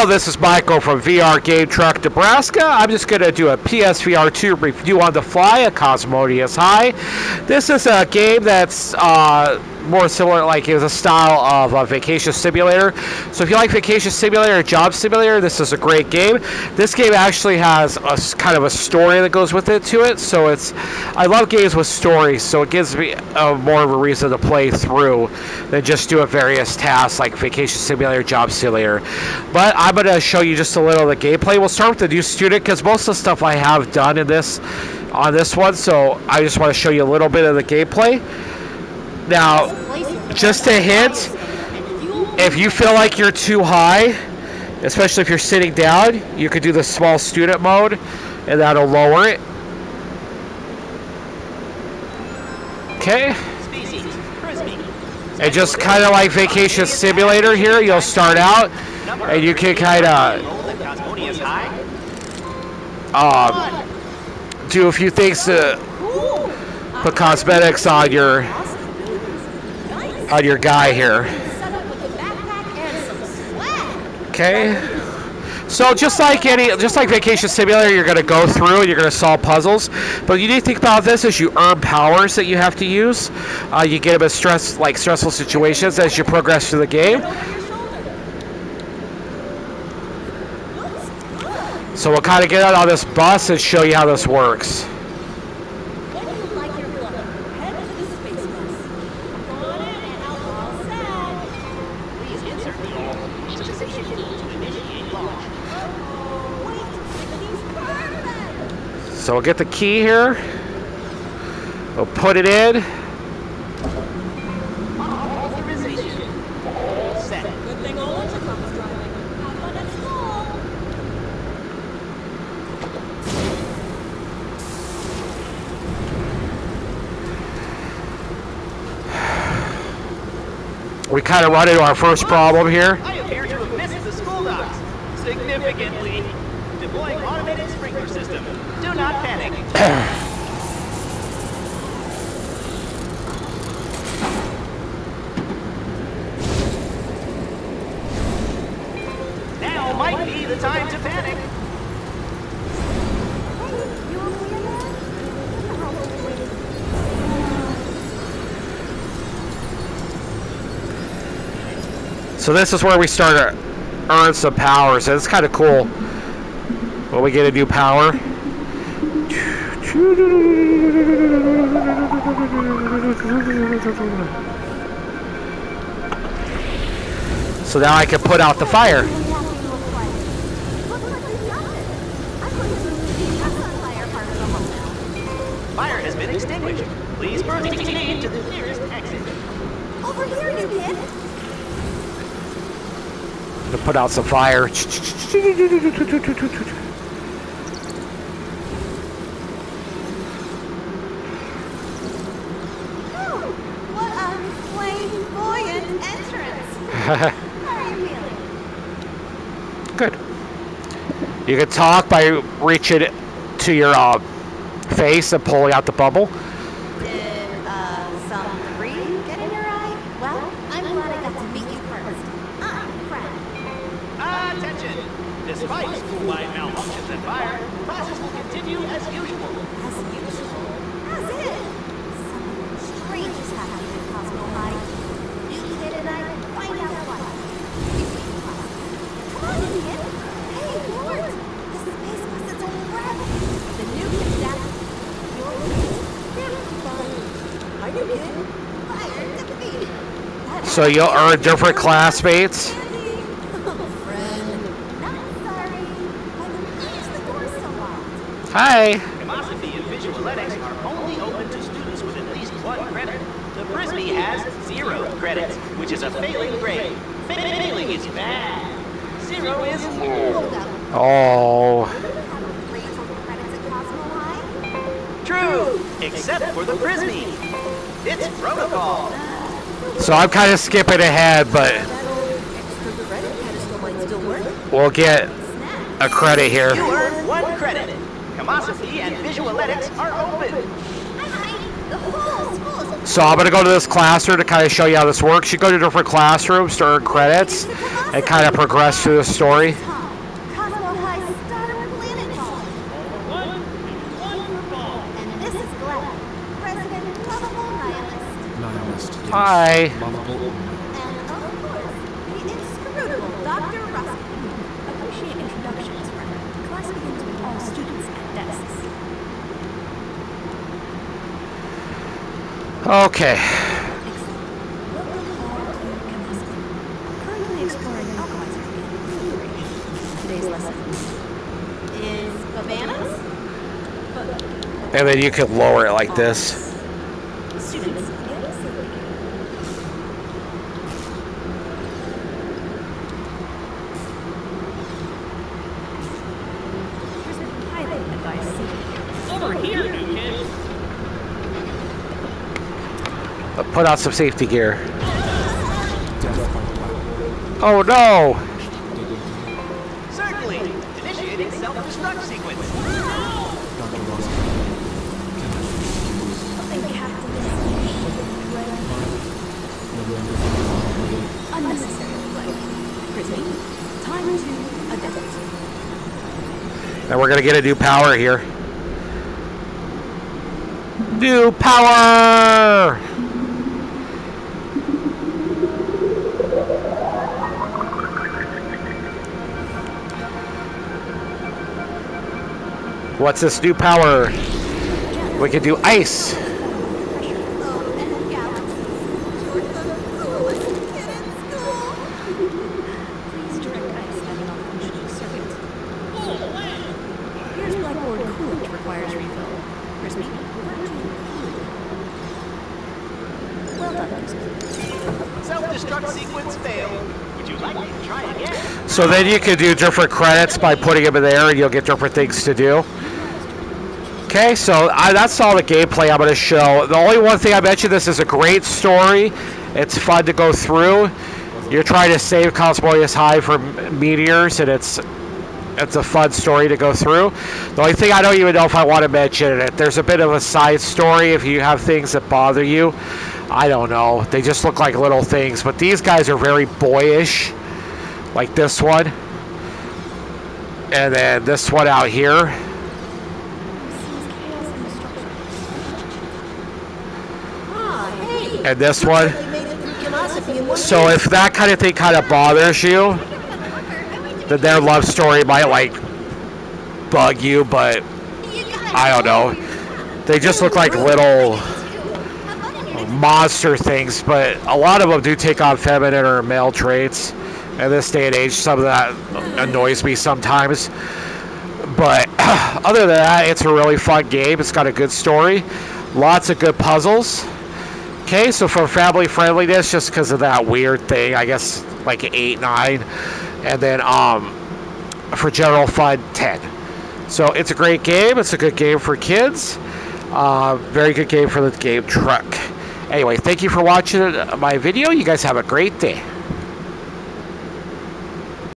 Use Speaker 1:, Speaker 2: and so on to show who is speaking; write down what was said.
Speaker 1: Hello, this is Michael from VR Game Truck Nebraska. I'm just going to do a PSVR 2 review on the fly, a Cosmonious High. This is a game that's uh, more similar, like it was a style of a vacation simulator. So if you like vacation simulator or job simulator, this is a great game. This game actually has a kind of a story that goes with it to it. So it's, I love games with stories, so it gives me uh, more of a reason to play through than just do a various tasks like vacation simulator, job simulator. But I'm to show you just a little of the gameplay. We'll start with the new student because most of the stuff I have done in this on this one, so I just want to show you a little bit of the gameplay. Now, just a hint, if you feel like you're too high, especially if you're sitting down, you could do the small student mode and that'll lower it. Okay. And just kind of like Vacation Simulator here, you'll start out and you can kind of um, do a few things to put cosmetics on your on your guy here. Okay. So just like any, just like Vacation Simulator, you're gonna go through and you're gonna solve puzzles. But you need to think about this as you earn powers that you have to use. Uh, you get them in stress, like stressful situations as you progress through the game. So we'll kind of get out on this bus and show you how this works.
Speaker 2: Please insert the position to initiate launch.
Speaker 1: So we'll get the key here. We'll put it in. We kind of run into our first problem here.
Speaker 2: Now might be the time to panic.
Speaker 1: So this is where we start to earn some powers. And it's kind of cool when we get a new power. So now I can put out the fire.
Speaker 2: Fire has been extinguished. Please proceed to the nearest exit.
Speaker 3: Over here, new kid.
Speaker 1: To put out some fire.
Speaker 3: Oh, what a flamboyant entrance. How are you feeling?
Speaker 1: Good. You can talk by reaching to your uh, face and pulling out the bubble.
Speaker 3: Did uh, some debris get in your eye? Well, I'm glad I got to meet you first. I'm Fred.
Speaker 2: Attention! Despite school-wide malfunctions and fire, process will continue. As usual.
Speaker 3: As if. Something strange is happening in Cosmo High. New kid and I find out what. Come on, idiot. Hey, Lord. The space bus is unraveling. The new kid's death. Your kid. They're fine. Are you kid? Fire defeated. That
Speaker 1: So you'll earn different classmates.
Speaker 3: Oh, friend. Not sorry. Why is the door so locked?
Speaker 1: Hi.
Speaker 2: Philosophy and visualetics are only open to students with at least one credit. The Frisbee has zero credits, which is a failing grade. Failing is bad. Zero is
Speaker 3: Hold.
Speaker 1: Oh.
Speaker 3: We don't have a grades or credits at Cosmo High.
Speaker 2: true, except for the Frisbee. It's protocol.
Speaker 1: So I'm kind of skipping ahead, but
Speaker 3: That old extra credit pedestal might still work.
Speaker 1: we'll get a credit
Speaker 2: You
Speaker 1: here.
Speaker 2: earn one credit. Philosophy and are open.
Speaker 3: Hi, hi. The whole school is
Speaker 1: So I'm gonna go to this classroom to kind of show you how this works. You go to different classrooms to earn credits and kind of progress through the story.
Speaker 3: Desks.
Speaker 1: Okay.
Speaker 3: Welcome all to chemistry. Currently exploring alkalizer. Today's lesson is bananas?
Speaker 1: And then you can lower it like this.
Speaker 3: students, get a safety Here's a highly advised safety
Speaker 4: Over here, new kid.
Speaker 1: Put on some safety gear.
Speaker 5: Death by cloud.
Speaker 1: Oh no!
Speaker 5: Digging.
Speaker 2: Certainly. Initiating self-destruct sequence.
Speaker 5: Dr. Roscoe.
Speaker 3: Something capitalistic. Unnecessary time to adapt.
Speaker 1: And we're gonna get a new power here. New power! What's this new power? We can do ice.
Speaker 3: Oh, and galaxies. You're the coolest kid in school. Please direct ice at a non-functioning circuit. Here's blackboard coolant requires refill. Frisbee, revert to coolant. Well done, Frisbee.
Speaker 2: Self-destruct sequence failed. Would you like me to try again?
Speaker 1: So then you can do different credits by putting them in there and you'll get different things to do. Okay, so I, that's all the gameplay I'm going to show. The only one thing I mentioned, this is a great story. It's fun to go through. You're trying to save Cosmonious High from meteors, and it's it's a fun story to go through. The only thing I don't even know if I want to mention it. There's a bit of a side story if you have things that bother you. I don't know. They just look like little things, but these guys are very boyish, like this one, and then this one out here. And this one So if that kind of thing kind of bothers you, then their love story might like bug you, but I don't know. They just look like little monster things, but a lot of them do take on feminine or male traits. In this day and age, some of that annoys me sometimes. But other than that, it's a really fun game. It's got a good story, lots of good puzzles. Okay, so for family friendliness, just because of that weird thing, I guess like eight, nine, and then um, for general fun, ten. So it's a great game. It's a good game for kids. Uh, very good game for the game truck. Anyway, thank you for watching my video. You guys have a great day.